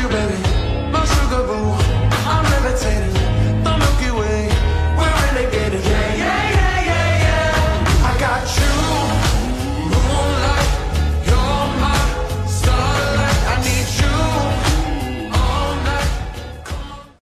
you, baby.